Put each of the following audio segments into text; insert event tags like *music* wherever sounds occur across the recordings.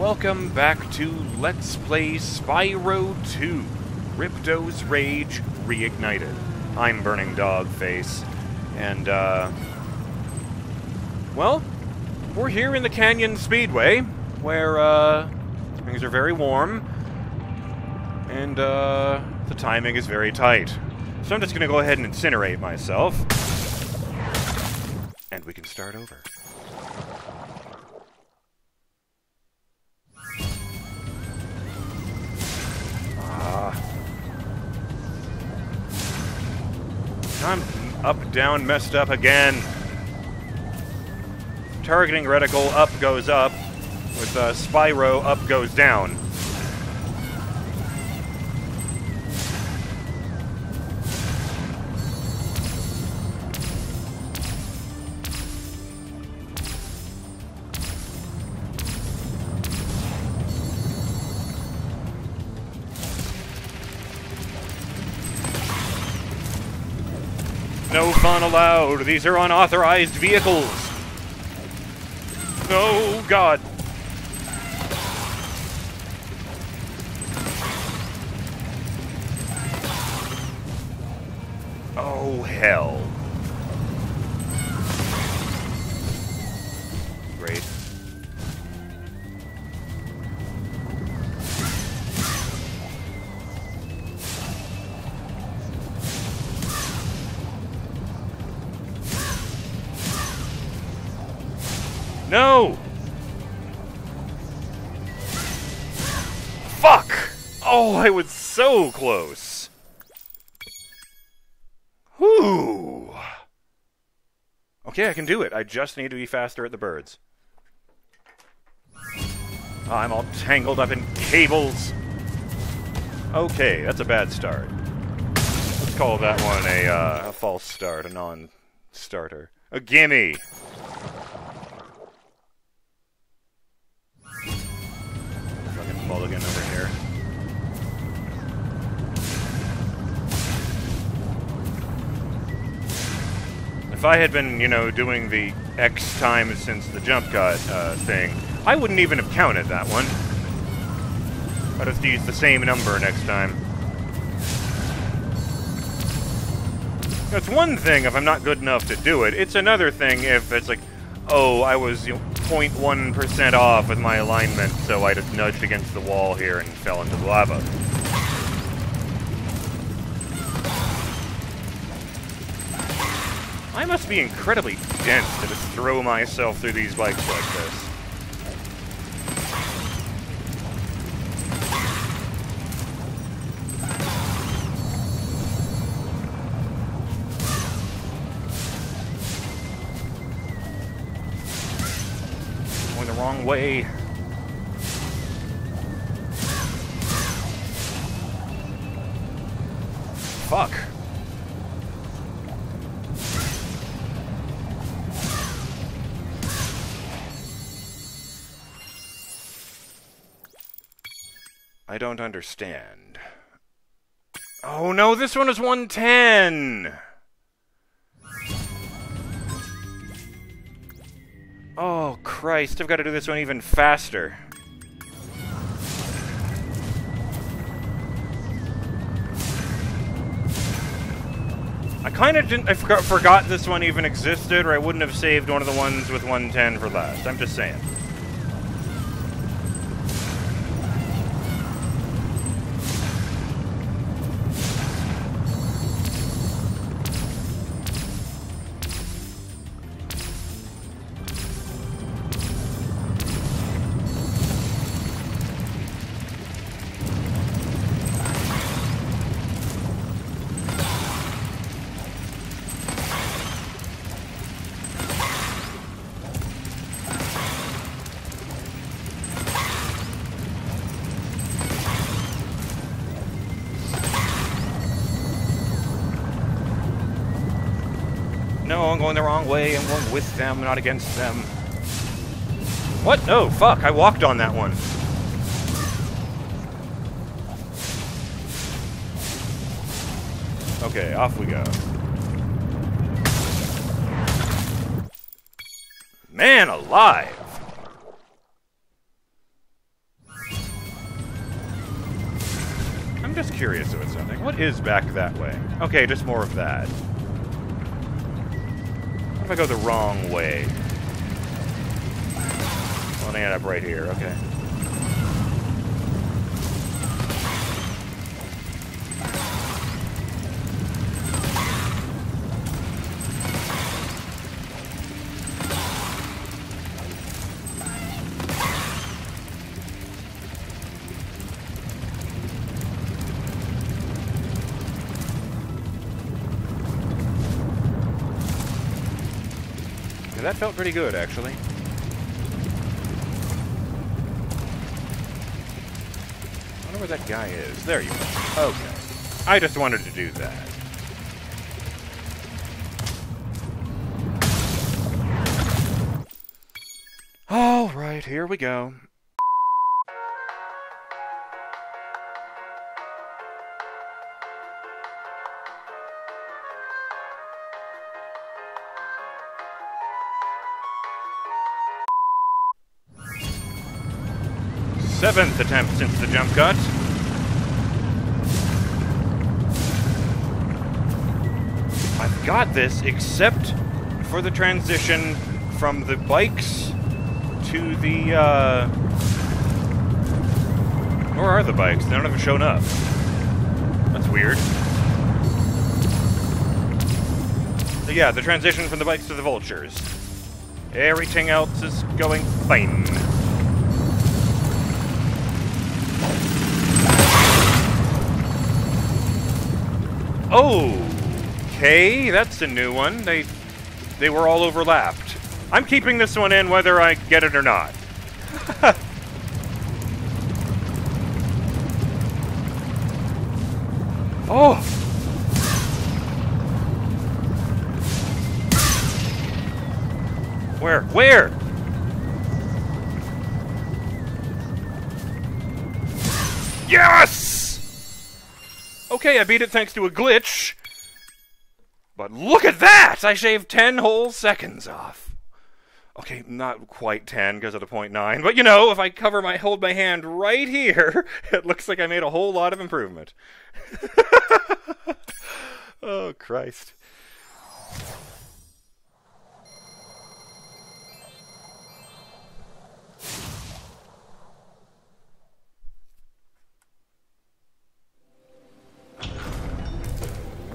welcome back to Let's Play Spyro 2 Ripto's Rage Reignited. I'm Burning Dog Face, and, uh. Well, we're here in the Canyon Speedway, where, uh. Things are very warm, and, uh. The timing is very tight. So I'm just gonna go ahead and incinerate myself. And we can start over. I'm up, down, messed up again. Targeting reticle, up goes up. With uh, Spyro, up goes down. Fun allowed. These are unauthorized vehicles. Oh, God. No! Fuck! Oh, I was so close. Whew. Okay, I can do it. I just need to be faster at the birds. I'm all tangled up in cables. Okay, that's a bad start. Let's call that one a, uh, a false start, a non-starter. A gimme! Mulligan over here. If I had been, you know, doing the X time since the jump cut uh, thing, I wouldn't even have counted that one. I'd have to use the same number next time. It's one thing if I'm not good enough to do it. It's another thing if it's like, oh, I was you know, 0.1% off with my alignment, so I just nudged against the wall here and fell into the lava. I must be incredibly dense to just throw myself through these bikes like this. Fuck. I don't understand. Oh no, this one is 110! Oh, Christ, I've got to do this one even faster. I kind of didn't. I forgot, forgot this one even existed, or I wouldn't have saved one of the ones with 110 for last. I'm just saying. going the wrong way. I'm going with them, not against them. What? No, oh, fuck. I walked on that one. Okay, off we go. Man alive! I'm just curious about something. What is back that way? Okay, just more of that. I go the wrong way? I'll end up right here, okay. Felt pretty good, actually. I wonder where that guy is. There you are. Okay. I just wanted to do that. All right, here we go. Seventh attempt since the jump cut. I've got this, except for the transition from the bikes to the, uh... Where are the bikes? They don't have shown up. That's weird. So yeah, the transition from the bikes to the vultures. Everything else is going fine. Okay, that's a new one. They they were all overlapped. I'm keeping this one in whether I get it or not. *laughs* oh! Where? Where? Yes! Okay, I beat it thanks to a glitch. But look at that! I shaved 10 whole seconds off. Okay, not quite 10 because of the 0.9, but you know, if I cover my hold my hand right here, *laughs* it looks like I made a whole lot of improvement. *laughs* oh, Christ.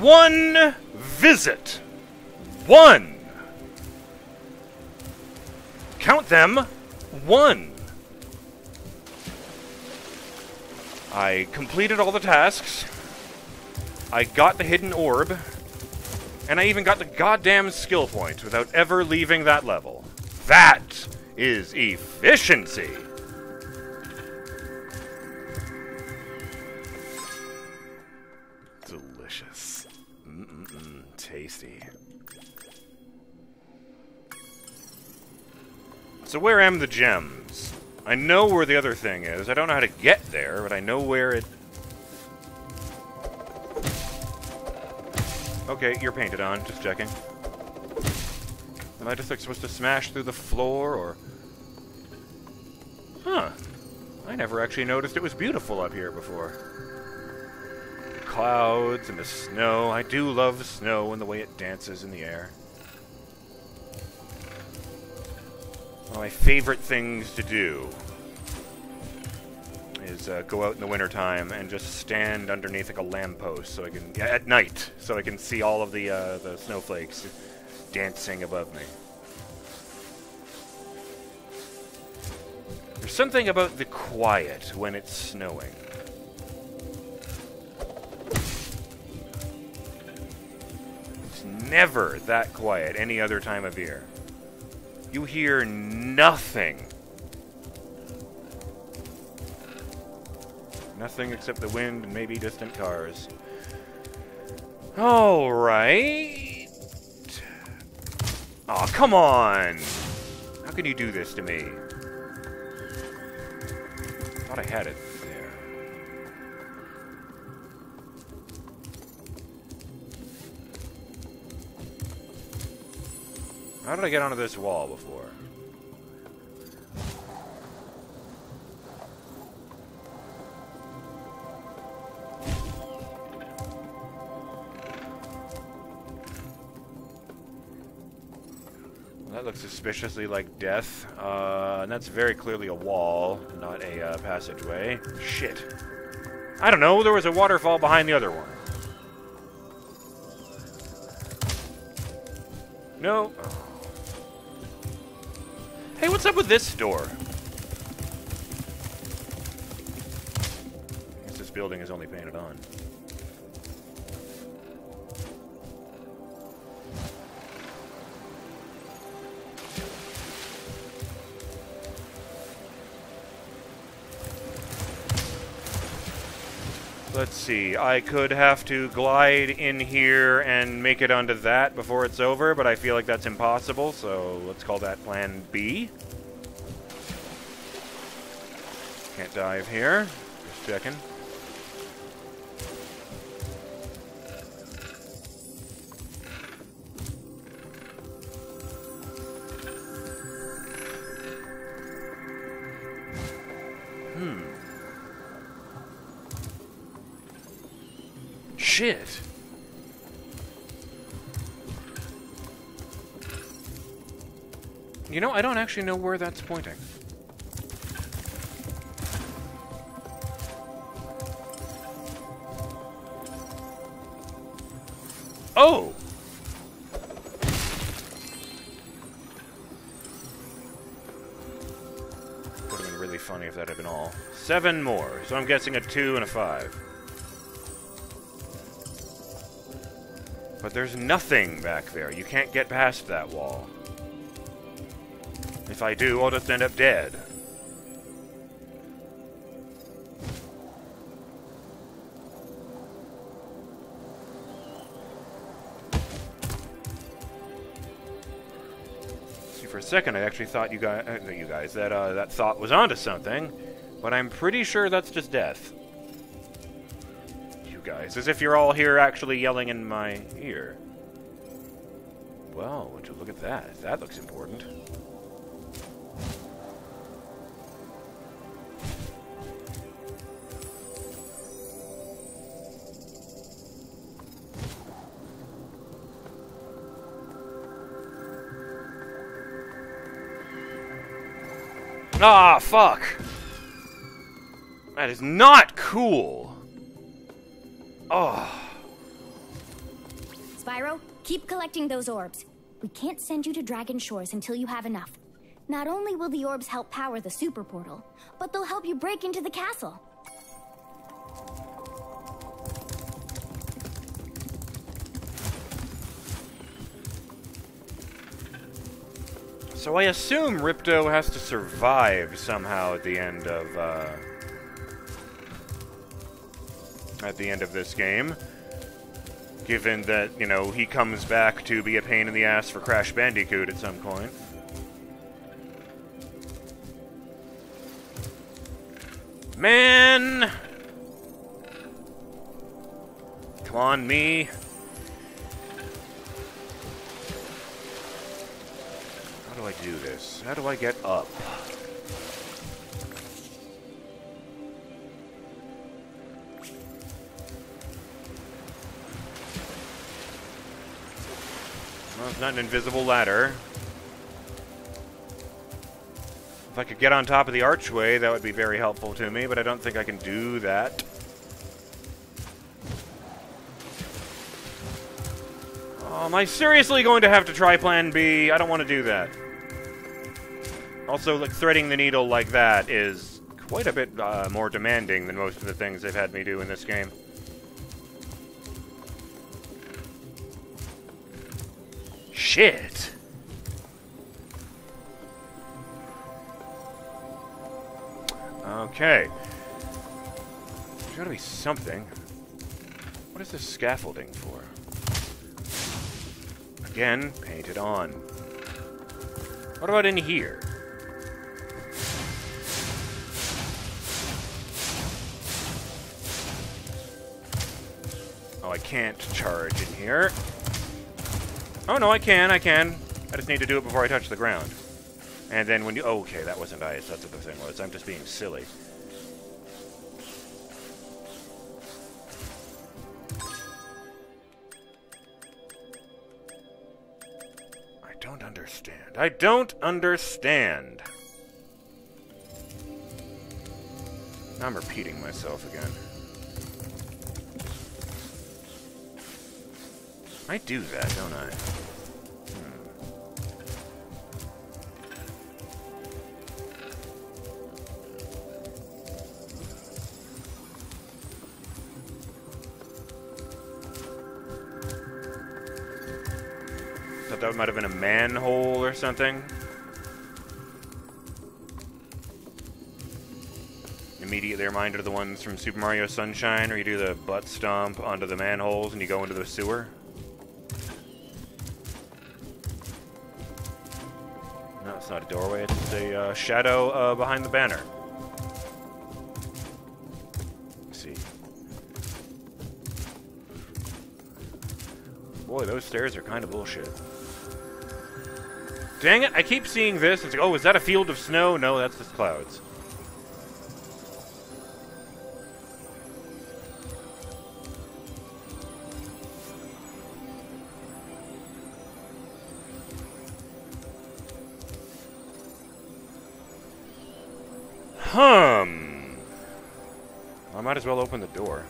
One visit. One. Count them. One. I completed all the tasks. I got the hidden orb. And I even got the goddamn skill point without ever leaving that level. That is efficiency. Tasty. So where am the gems? I know where the other thing is. I don't know how to get there, but I know where it... Okay, you're painted on. Just checking. Am I just like supposed to smash through the floor, or... Huh. I never actually noticed it was beautiful up here before clouds and the snow. I do love the snow and the way it dances in the air. One of my favorite things to do is uh, go out in the wintertime and just stand underneath like a lamppost so I can at night so I can see all of the uh, the snowflakes dancing above me. There's something about the quiet when it's snowing. Never that quiet any other time of year. You hear nothing. Nothing except the wind and maybe distant cars. Alright. oh, come on! How can you do this to me? I Thought I had it. How did I get onto this wall before? That looks suspiciously like death. Uh, and that's very clearly a wall, not a uh, passageway. Shit. I don't know, there was a waterfall behind the other one. No. Oh what's up with this door? I guess this building is only painted on. Let's see, I could have to glide in here and make it onto that before it's over, but I feel like that's impossible, so let's call that plan B. dive here. Just checking. Hmm. Shit. You know, I don't actually know where that's pointing. Oh! Would have been really funny if that had been all. Seven more, so I'm guessing a two and a five. But there's nothing back there. You can't get past that wall. If I do, I'll just end up dead. Second, I actually thought you guys, uh, you guys that uh, that thought was onto something, but I'm pretty sure that's just death. You guys, as if you're all here actually yelling in my ear. Well, would you look at that? That looks important. Ah, fuck! That is not cool! Oh. Spyro, keep collecting those orbs. We can't send you to Dragon Shores until you have enough. Not only will the orbs help power the super portal, but they'll help you break into the castle. So I assume Ripto has to survive somehow at the end of, uh, At the end of this game. Given that, you know, he comes back to be a pain in the ass for Crash Bandicoot at some point. Man! Come on, me. Do this? How do I get up? Well, it's not an invisible ladder. If I could get on top of the archway, that would be very helpful to me, but I don't think I can do that. Um, oh, am I seriously going to have to try Plan B? I don't want to do that. Also, like, threading the needle like that is quite a bit uh, more demanding than most of the things they've had me do in this game. Shit! Okay. There's gotta be something. What is this scaffolding for? Again, painted on. What about in here? Oh, I can't charge in here. Oh, no, I can, I can. I just need to do it before I touch the ground. And then when you... Oh, okay, that wasn't ice. That's what the thing was. I'm just being silly. I don't understand. I don't understand. I'm repeating myself again. I do that, don't I? Hmm. Thought that might have been a manhole or something. Immediately reminder of the ones from Super Mario Sunshine, where you do the butt stomp onto the manholes and you go into the sewer. It's not a doorway, it's a uh, shadow uh, behind the banner. Let's see. Boy, those stairs are kind of bullshit. Dang it, I keep seeing this. It's like, oh, is that a field of snow? No, that's just clouds. Hum. I might as well open the door.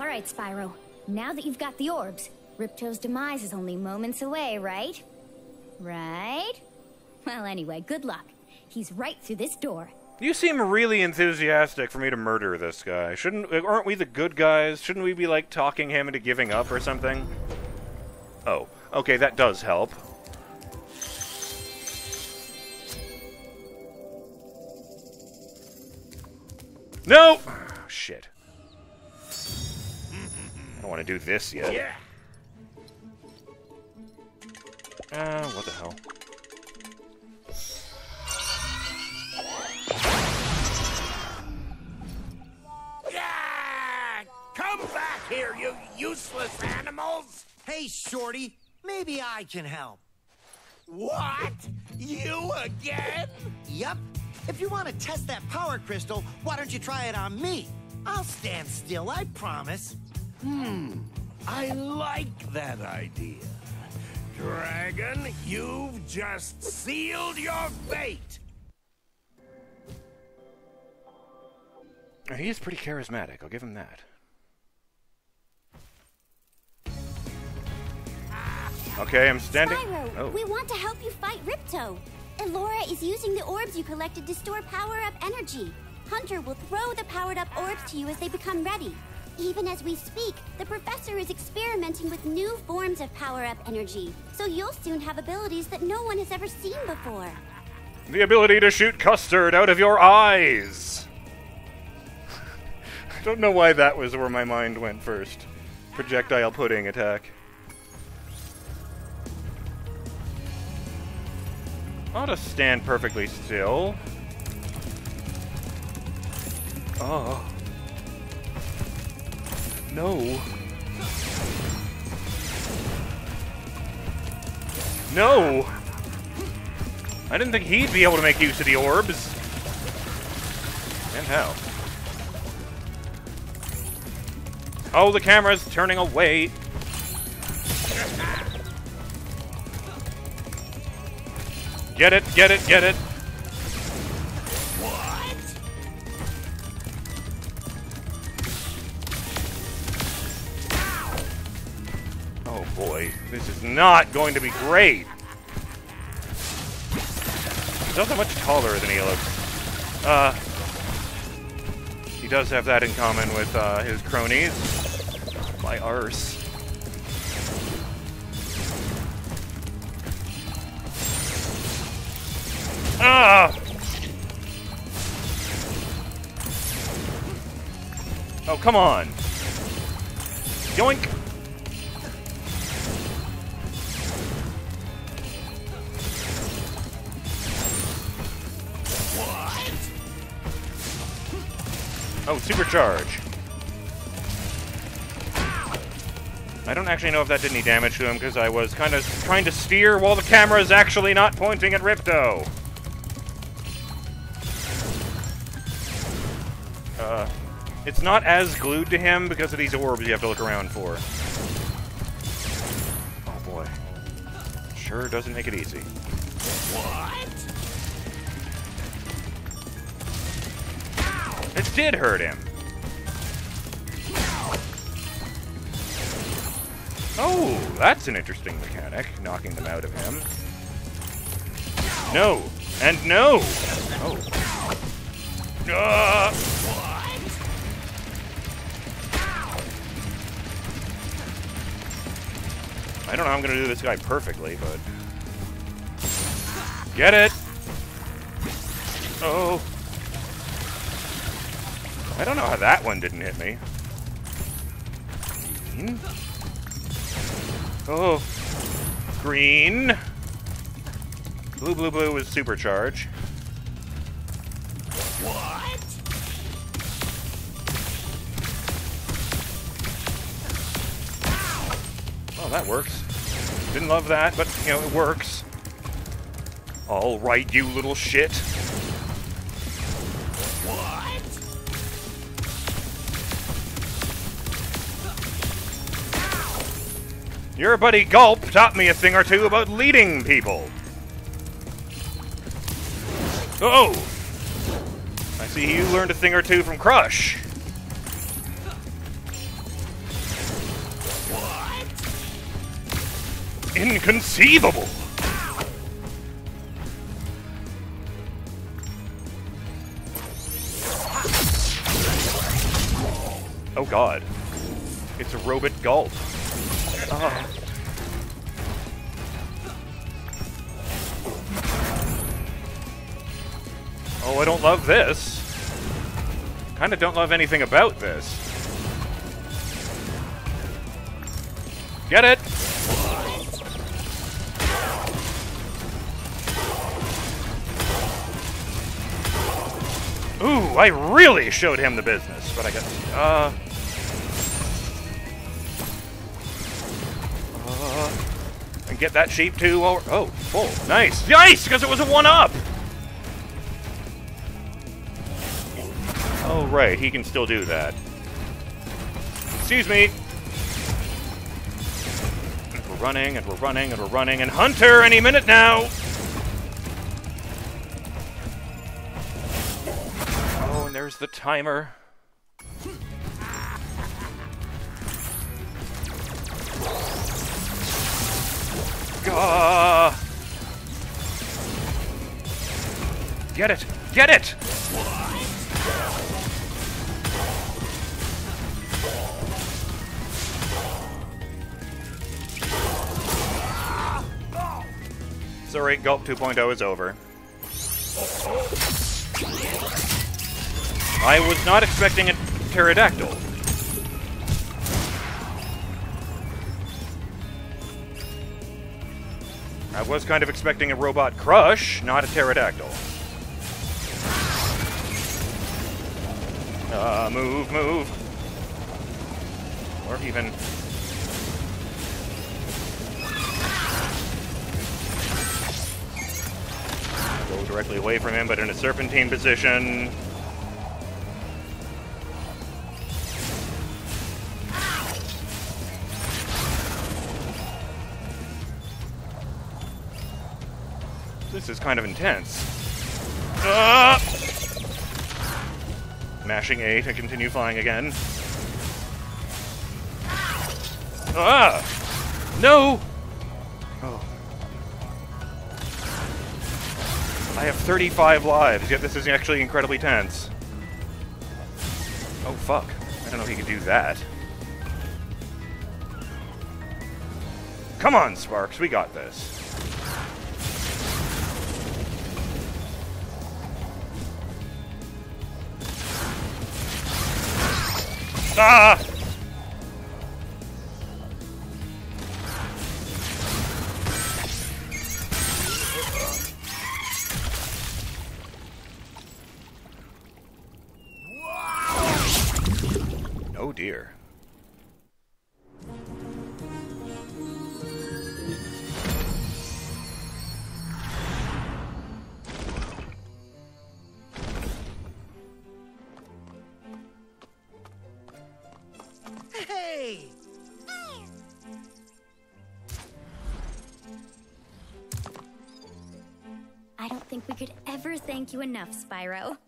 All right, Spyro. Now that you've got the orbs, Ripto's demise is only moments away, right? Right? Well, anyway, good luck. He's right through this door. You seem really enthusiastic for me to murder this guy. Shouldn't aren't we the good guys? Shouldn't we be like talking him into giving up or something? Oh, okay, that does help. No! Oh, shit. I don't want to do this yet. Yeah. Uh, what the hell? Yeah! Come back here, you useless animals! Hey, Shorty, maybe I can help. What? You again? Yup. If you want to test that power crystal, why don't you try it on me? I'll stand still, I promise. Hmm, I like that idea. Dragon, you've just sealed your fate! He is pretty charismatic, I'll give him that. Okay, I'm standing. Spyro, Oh. we want to help you fight Ripto. Elora is using the orbs you collected to store power-up energy. Hunter will throw the powered-up orbs to you as they become ready. Even as we speak, the professor is experimenting with new forms of power-up energy, so you'll soon have abilities that no one has ever seen before. The ability to shoot custard out of your eyes! *laughs* I don't know why that was where my mind went first. Projectile pudding attack. I'll just stand perfectly still. Oh. No. No! I didn't think he'd be able to make use of the orbs. And how? Oh, the camera's turning away. Get it, get it, get it. What? Oh boy, this is not going to be great. He's also much taller than he looks. Uh, he does have that in common with uh, his cronies. My arse. Ah! Oh, come on. Yoink! What? Oh, supercharge. I don't actually know if that did any damage to him because I was kind of trying to steer while the camera is actually not pointing at Ripto. It's not as glued to him because of these orbs you have to look around for. Oh boy. Sure doesn't make it easy. What? It did hurt him. Oh, that's an interesting mechanic, knocking them out of him. No, and no! Oh. Ah! I don't know how I'm gonna do this guy perfectly, but... Get it! Oh! I don't know how that one didn't hit me. Green? Oh. Green. Blue, blue, blue is supercharge. What? That works. Didn't love that, but, you know, it works. All right, you little shit. What? Your buddy Gulp taught me a thing or two about leading people. Oh! I see you learned a thing or two from Crush. Inconceivable! Oh god. It's a robot. Ah. Oh, I don't love this. Kinda don't love anything about this. Get it? I really showed him the business, but I guess, uh... Uh, and get that sheep too. While oh, full. Nice. Nice, because it was a one-up. Oh, right. He can still do that. Excuse me. And we're running, and we're running, and we're running, and Hunter any minute now. There's the timer. Gah! Get it! Get it! Sorry, Gulp 2.0 is over. I was not expecting a pterodactyl. I was kind of expecting a robot crush, not a pterodactyl. Uh, move, move. Or even... Go directly away from him, but in a serpentine position. This is kind of intense. Ah! Mashing A to continue flying again. Ah! No! Oh. I have 35 lives, yet this is actually incredibly tense. Oh, fuck. I don't know if he could do that. Come on, Sparx, we got this. Ah! Oh dear. Thank you enough, Spyro.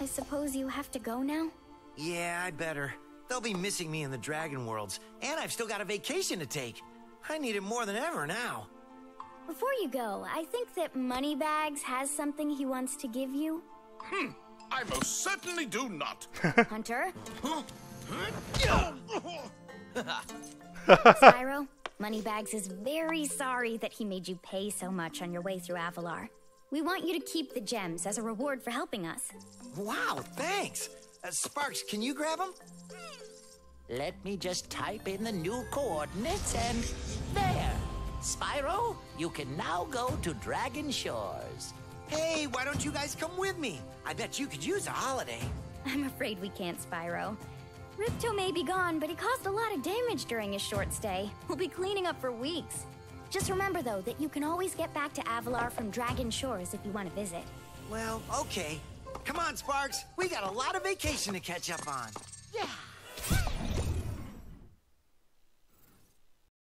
I suppose you have to go now? Yeah, I better. They'll be missing me in the Dragon Worlds, and I've still got a vacation to take. I need it more than ever now. Before you go, I think that Moneybags has something he wants to give you. Hmm, I most certainly do not. *laughs* Hunter? *laughs* Spyro, Moneybags is very sorry that he made you pay so much on your way through Avalar. We want you to keep the gems as a reward for helping us. Wow, thanks. Uh, Sparx, can you grab them? Let me just type in the new coordinates and there. Spyro, you can now go to Dragon Shores. Hey, why don't you guys come with me? I bet you could use a holiday. I'm afraid we can't, Spyro. Ripto may be gone, but he caused a lot of damage during his short stay. We'll be cleaning up for weeks. Just remember, though, that you can always get back to Avalar from Dragon Shores if you want to visit. Well, okay. Come on, Sparx. We got a lot of vacation to catch up on. Yeah.